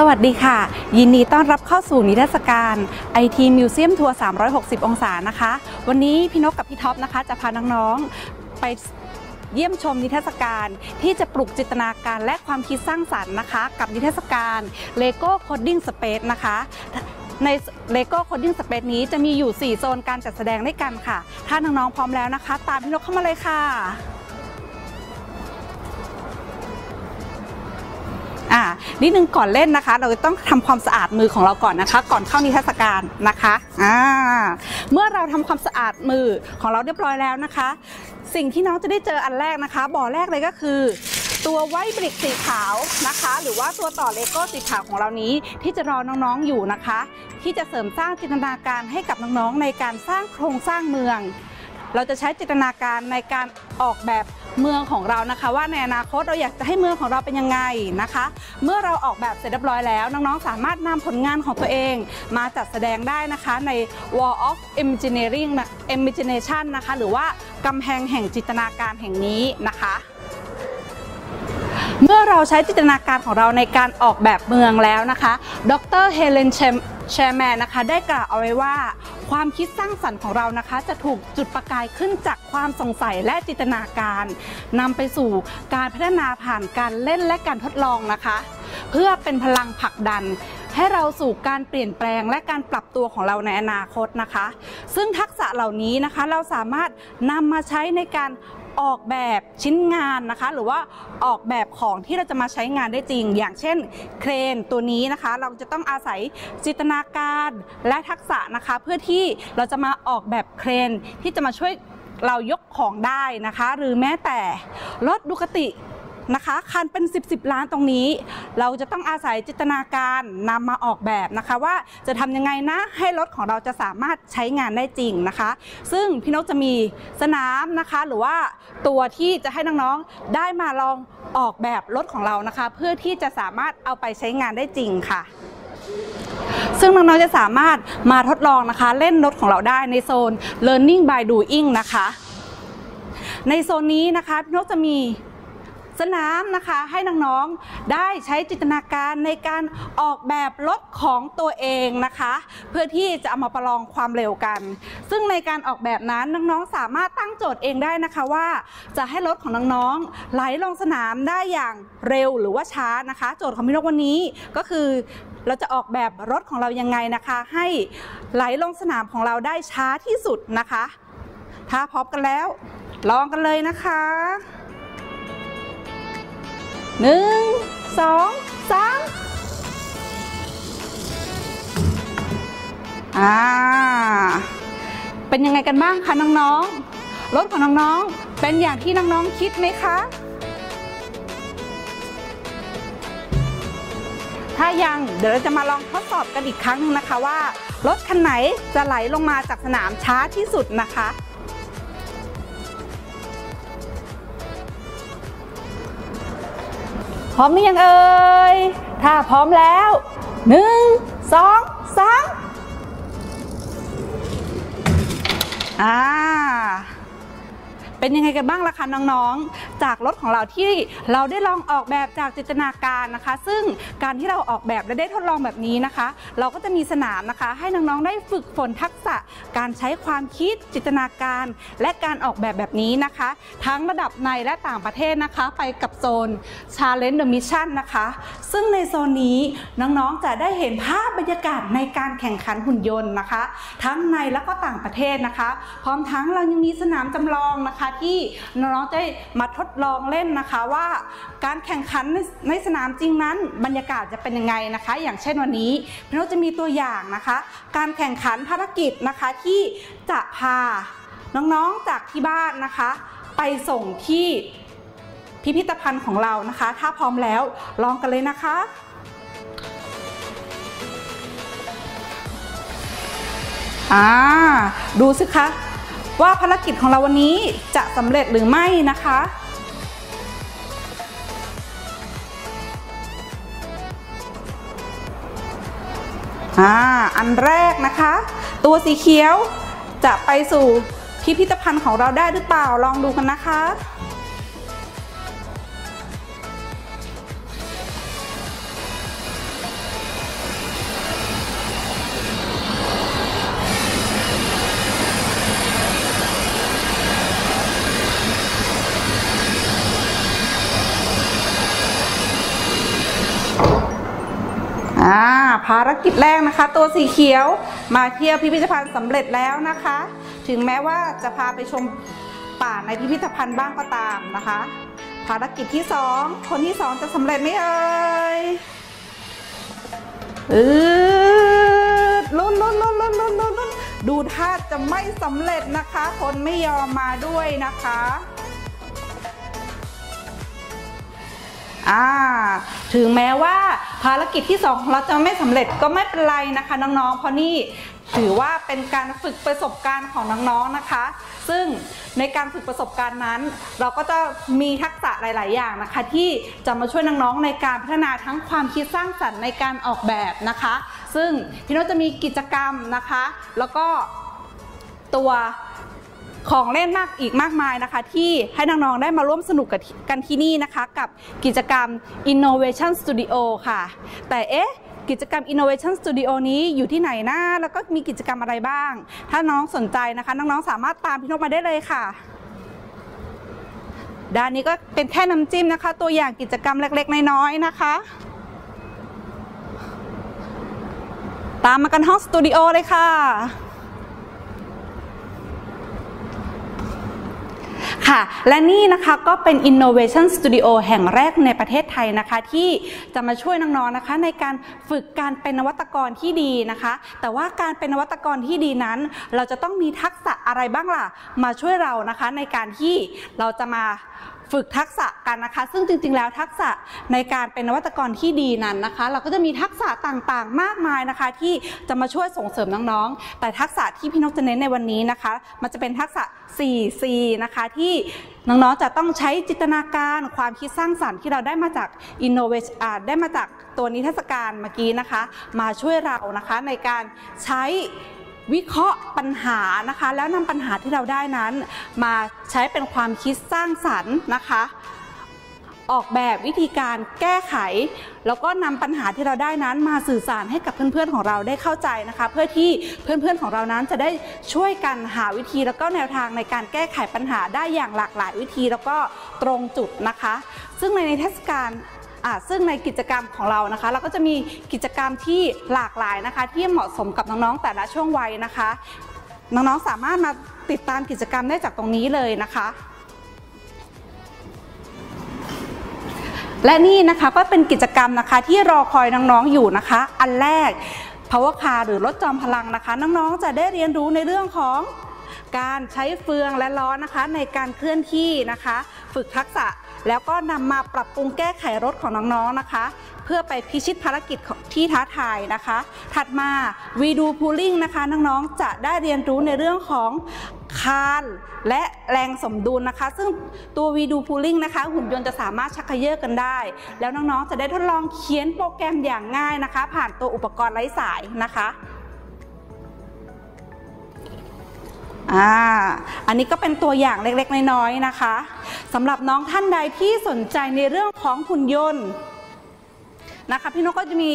สวัสดีค่ะ ยินดีต้อนรับเข้าสู่นิทรรศการ IT Museum Tour 360 องศานะคะ วันนี้พี่นกกับพี่ท็อปนะคะ จะพาน้องๆไปเยี่ยมชมนิทรรศการที่จะปลุกจินตนาการและความคิดสร้างสรรค์นะคะ กับนิทรรศการ Lego Coding Space นะคะใน Lego Coding Space นี้จะมีอยู่ 4 โซนการจัดแสดงด้วยกันค่ะ ถ้าน้องๆพร้อมแล้วนะคะ ตามพี่นกเข้ามาเลยค่ะ นิดนึงก่อนเล่นนะคะ เราจะต้องทำความสะอาดมือของเราก่อนนะคะ ก่อนเข้านิทรรศการนะคะอ่าเมื่อเราทำความสะอาดมือของเราเรียบร้อยแล้วนะคะ สิ่งที่น้องจะได้เจออันแรกนะคะ บ่อแรกเลยก็คือตัวไวท์บริกสีขาวนะคะ หรือว่าตัวต่อเลโก้สีขาวของเรานี้ที่จะรอน้องๆอยู่นะคะ ที่จะเสริมสร้างจินตนาการให้กับน้องๆในการสร้างโครงสร้างเมือง เราจะใช้จินตนาการในการออกแบบเมืองของเรานะคะ ว่าในอนาคตเราอยากจะให้เมืองของเราเป็นยังไงนะคะ เมื่อเราออกแบบเสร็จเรียบร้อยแล้ว น้องๆ สามารถนำผลงานของตัวเอง มาจัดแสดงได้นะคะใน Wall of Imagineering Imagination นะคะ หรือว่ากำแพงแห่งจินตนาการแห่งนี้นะคะเมื่อเราใช้จินตนาการของเราในการออกแบบเมืองแล้วนะคะ ดรเฮเลนแชม แชร์แมนนะคะได้กล่าวเอาไว้ว่า ความคิดสร้างสรรค์ของเรานะคะ จะถูกจุดประกายขึ้นจากความสงสัยและจินตนาการนำไปสู่การพัฒนาผ่านการเล่นและการทดลองนะคะ เพื่อเป็นพลังผลักดันให้เราสู่การเปลี่ยนแปลงและการปรับตัวของเราในอนาคตนะคะ ซึ่งทักษะเหล่านี้นะคะเราสามารถนำมาใช้ในการ ออกแบบชิ้นงานนะคะ หรือว่าออกแบบของที่เราจะมาใช้งานได้จริง อย่างเช่น เครนตัวนี้นะคะ เราจะต้องอาศัยจินตนาการและทักษะนะคะ เพื่อที่เราจะมาออกแบบเครนที่จะมาช่วยเรายกของได้นะคะ หรือแม้แต่รถดูกติ นะคะ คันเป็น 10บสล้านตรงนี้ เราจะต้องอาศัยจินตนาการนำมาออกแบบนะคะ ว่าจะทำยังไงนะให้รถของเราจะสามารถใช้งานได้จริงนะคะ ซึ่งพี่นกจะมีสนามนะคะ หรือว่าตัวที่จะให้น้องๆได้มาลองออกแบบรถของเรานะคะ เพื่อที่จะสามารถเอาไปใช้งานได้จริงค่ะซึ่งน้องๆจะสามารถมาทดลองนะคะ เล่นรถของเราได้ในโซน learning by doing นะคะ ในโซนนี้นะคะพี่นกจะมี สนามนะคะให้น้องๆได้ใช้จินตนาการในการออกแบบรถของตัวเองนะคะ เพื่อที่จะเอามาประลองความเร็วกัน ซึ่งในการออกแบบนั้นน้องๆสามารถตั้งโจทย์เองได้นะคะว่า จะให้รถของน้องๆไหลลงสนามได้อย่างเร็วหรือว่าช้านะคะ โจทย์ของพี่นกวันนี้ก็คือเราจะออกแบบรถของเรายังไงนะคะ ให้ไหลลงสนามของเราได้ช้าที่สุดนะคะ ถ้าพร้อมกันแล้ว ลองกันเลยนะคะ หนึ่งสองสามอ่า เป็นยังไงกันบ้างคะน้องๆ รถของน้องๆ เป็นอย่างที่น้องๆ คิดไหมคะ ถ้ายังเดี๋ยวเราจะมาลองทดสอบกันอีกครั้งนึงนะคะว่า รถคันไหนจะไหลลงมาจากสนามช้าที่สุดนะคะ พร้อมหรือยังเอ่ย ถ้าพร้อมแล้วหนึ่งสองสามอ่า เป็นยังไงกันบ้างล่ะคะน้องๆ จากรถของเราที่เราได้ลองออกแบบจากจินตนาการนะคะ ซึ่งการที่เราออกแบบและได้ทดลองแบบนี้นะคะ เราก็จะมีสนามนะคะ ให้น้องๆได้ฝึกฝนทักษะ การใช้ความคิดจินตนาการ และการออกแบบแบบนี้นะคะ ทั้งระดับในและต่างประเทศนะคะ ไปกับโซน Challenge the Mission นะคะ ซึ่งในโซนนี้น้องๆจะได้เห็นภาพบรรยากาศในการแข่งขันหุ่นยนต์นะคะ ทั้งในและก็ต่างประเทศนะคะ พร้อมทั้งเรายังมีสนามจำลองนะคะที่น้องๆได้มาทดลองเล่นนะคะว่าการแข่งขันในสนามจริงนั้นบรรยากาศจะเป็นยังไงนะคะ อย่างเช่นวันนี้พี่นกจะมีตัวอย่างนะคะ การแข่งขันภารกิจนะคะที่จะพาน้องๆจากที่บ้านนะคะ ไปส่งที่พิพิธภัณฑ์ของเรานะคะ ถ้าพร้อมแล้วลองกันเลยนะคะอ่าดูสิคะ ว่าภารกิจของเราวันนี้จะสำเร็จหรือไม่นะคะอ่าอันแรกนะคะ ตัวสีเขียวจะไปสู่พิพิธภัณฑ์ของเราได้หรือเปล่าลองดูกันนะคะ ภารกิจแรกนะคะ ตัวสีเขียวมาเที่ยวพิพิธภัณฑ์สำเร็จแล้วนะคะ ถึงแม้ว่าจะพาไปชมป่าในพิพิธภัณฑ์บ้างก็ตามนะคะ ภารกิจที่สองคนที่สองจะสำเร็จไหมเอ่ยออลุ้นลุ้นลุ้นลุ้นลุ้นลุ้นลุ้นดูท่าจะไม่สำเร็จนะคะ คนไม่ยอมมาด้วยนะคะ อ่าถึงแม้ว่าภารกิจที่ 2 ของเราจะไม่สำเร็จก็ไม่เป็นไรนะคะน้องๆ เพราะนี่ถือว่าเป็นการฝึกประสบการณ์ของน้องๆนะคะ ซึ่งในการฝึกประสบการณ์นั้น เราก็จะมีทักษะหลาย ๆ อย่างนะคะ ที่จะมาช่วยน้องๆในการพัฒนาทั้งความคิดสร้างสรรค์ในการออกแบบนะคะ ซึ่งพี่โน้จะมีกิจกรรมนะคะ แล้วก็ตัว ของเล่นมากอีกมากมายนะคะ ที่ให้น้องๆได้มาร่วมสนุกกันที่นี่นะคะ กับกิจกรรม Innovation Studio ค่ะ แต่เอ๊ะกิจกรรม Innovation Studio นี้อยู่ที่ไหนนะแล้วก็มีกิจกรรมอะไรบ้าง ถ้าน้องสนใจนะคะ น้องๆ สามารถตามพี่นกมาได้เลยค่ะ ด้านนี้ก็เป็นแค่น้ำจิ้มนะคะ ตัวอย่างกิจกรรมเล็กๆ น้อยๆ นะคะ ตามมากันห้องสตูดิโอเลยค่ะ ค่ะ และนี่นะคะก็เป็น Innovation Studio แห่งแรกในประเทศไทยนะคะ ที่จะมาช่วยน้องๆนะคะ ในการฝึกการเป็นนวัตกรที่ดีนะคะ แต่ว่าการเป็นนวัตกรที่ดีนั้น เราจะต้องมีทักษะอะไรบ้างล่ะ มาช่วยเรานะคะในการที่เราจะมา ฝึกทักษะกันนะคะ ซึ่งจริงๆ แล้วทักษะในการเป็นนวัตกรที่ดีนั้นนะคะ เราก็จะมีทักษะต่างๆ มากมายนะคะ ที่จะมาช่วยส่งเสริมน้องๆ แต่ทักษะที่พี่นกจะเน้นในวันนี้นะคะ มันจะเป็นทักษะ 4C นะคะที่น้องๆ จะต้องใช้จินตนาการความคิดสร้างสรรค์ที่เราได้มาจาก innovation ได้มาจากตัวนิทรรศการเมื่อกี้นะคะ มาช่วยเรานะคะในการใช้ วิเคราะห์ปัญหานะคะ แล้วนำปัญหาที่เราได้นั้น มาใช้เป็นความคิดสร้างสรรค์นะคะ ออกแบบวิธีการแก้ไข แล้วก็นำปัญหาที่เราได้นั้นมาสื่อสารให้กับเพื่อนๆของเราได้เข้าใจนะคะ เพื่อที่เพื่อนๆของเรานั้นจะได้ช่วยกันหาวิธีแล้วก็แนวทางในการแก้ไขปัญหาได้อย่างหลากหลายวิธีแล้วก็ตรงจุดนะคะ ซึ่งในเทศกาล ซึ่งในกิจกรรมของเรานะคะ เราก็จะมีกิจกรรมที่หลากหลายนะคะ ที่เหมาะสมกับน้องๆแต่ละช่วงวัยนะคะ น้องๆสามารถมาติดตามกิจกรรมได้จากตรงนี้เลยนะคะและนี่นะคะก็เป็นกิจกรรมนะคะที่รอคอยน้องๆอยู่นะคะ อันแรก power car หรือรถจอมพลังนะคะ น้องๆจะได้เรียนรู้ในเรื่องของการใช้เฟืองและล้อนะคะ ในการเคลื่อนที่นะคะ ฝึกทักษะ แล้วก็นำมาปรับปรุงแก้ไขรถของน้องๆนะคะ เพื่อไปพิชิตภารกิจที่ท้าทายนะคะ ถัดมาวีดูพูลิ่งนะคะน้องๆจะได้เรียนรู้ในเรื่องของคานและแรงสมดุลนะคะ ซึ่งตัววีดูพูลิ่งนะคะ หุ่นยนต์จะสามารถชักเขยือกันได้ แล้วน้องๆจะได้ทดลองเขียนโปรแกรมอย่างง่ายนะคะ ผ่านตัวอุปกรณ์ไร้สายนะคะ อ่า อันนี้ก็เป็นตัวอย่างเล็กๆ น้อยๆ นะคะสำหรับน้องท่านใดที่สนใจในเรื่องของหุ่นยนต์นะคะพี่นกก็จะมี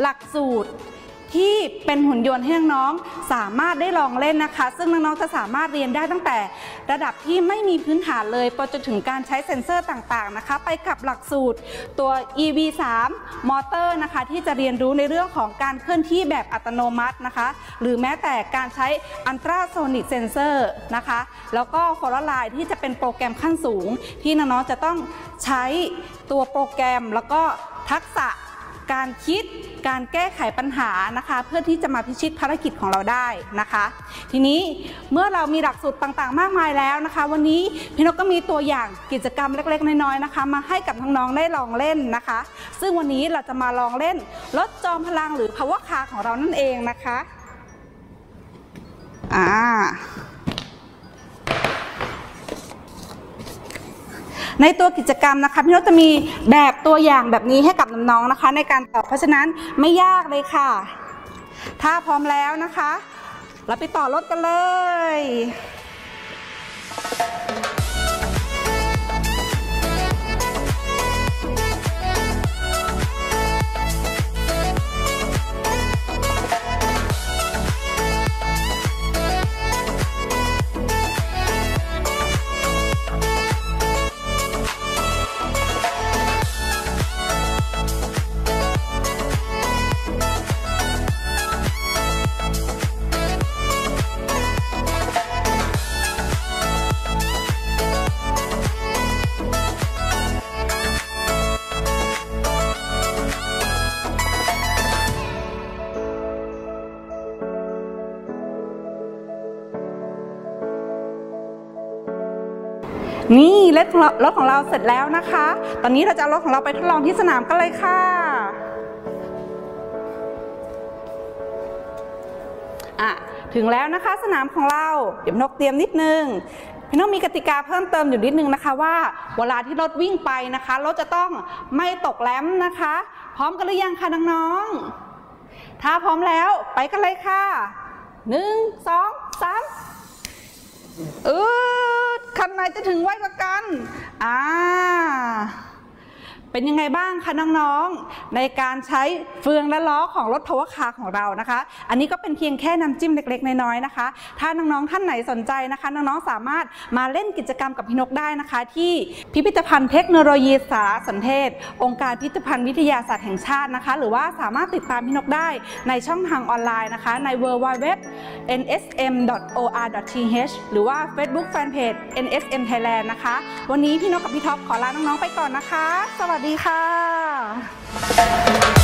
หลักสูตร ที่เป็นหุ่นยนต์ให้น้องๆสามารถได้ลองเล่นนะคะ ซึ่งน้องๆจะสามารถเรียนได้ตั้งแต่ ระดับที่ไม่มีพื้นฐานเลยไปจนถึงการใช้เซ็นเซอร์ต่างๆนะคะ ไปกับหลักสูตรตัว EV3 มอเตอร์นะคะที่จะเรียนรู้ในเรื่องของการเคลื่อนที่แบบอัตโนมัตินะคะ หรือแม้แต่การใช้ ultrasonic sensor นะคะแล้วก็ follow line ที่จะเป็นโปรแกรมขั้นสูง ที่น้องๆจะต้องใช้ตัวโปรแกรมแล้วก็ทักษะ การคิดการแก้ไขปัญหานะคะ เพื่อที่จะมาพิชิตภารกิจของเราได้นะคะ ทีนี้เมื่อเรามีหลักสูตรต่างๆ มากมายแล้วนะคะ วันนี้พี่นกก็มีตัวอย่างกิจกรรมเล็กๆ น้อยๆนะคะ มาให้กับน้องๆได้ลองเล่นนะคะ ซึ่งวันนี้เราจะมาลองเล่นรถจอมพลังหรือ power car ของเรานั่นเองนะคะอ่า ในตัวกิจกรรมนะคะพี่นกจะมีแบบตัวอย่างแบบนี้ให้กับน้องๆนะคะ ในการตอบเพราะฉะนั้นไม่ยากเลยค่ะ ถ้าพร้อมแล้วนะคะ เราไปต่อรถกันเลย นี่รถของเรารถของเราเสร็จแล้วนะคะ ตอนนี้เราจะเอารถของเราไปทดลองที่สนามกันเลยค่ะอะถึงแล้วนะคะสนามของเราเดี๋ยวนกเตรียมนิดนึงพี่นกมีกติกาเพิ่มเติมอยู่นิดนึงนะคะว่าเวลาที่รถวิ่งไปนะคะรถจะต้องไม่ตกแหลมนะคะ พร้อมกันหรือยังคะน้องๆถ้าพร้อมแล้วไปกันเลยค่ะหนึ่งสองสามเออ จะถึงไวกว่ากัน อ่า เป็นยังไงบ้างคะน้องๆ ในการใช้เฟืองและล้อของรถ power car ของเรานะคะ อันนี้ก็เป็นเพียงแค่น้ำจิ้มเล็ก ๆ น้อยๆนะคะ ถ้าน้องๆท่านไหนสนใจนะคะ น้องๆสามารถมาเล่นกิจกรรมกับพี่นกได้นะคะ ที่พิพิธภัณฑ์เทคโนโลยีสารสนเทศ องค์การพิพิธภัณฑ์วิทยาศาสตร์แห่งชาตินะคะ หรือว่าสามารถติดตามพี่นกได้ในช่องทางออนไลน์นะคะ ใน w w w nsm.or.th หรือว่า Facebook Fanpage NSM Thailand นะคะ วันนี้พี่นกกับพี่ท็อปขอลาน้องๆไปก่อนนะคะ สวัสดดีค่ะ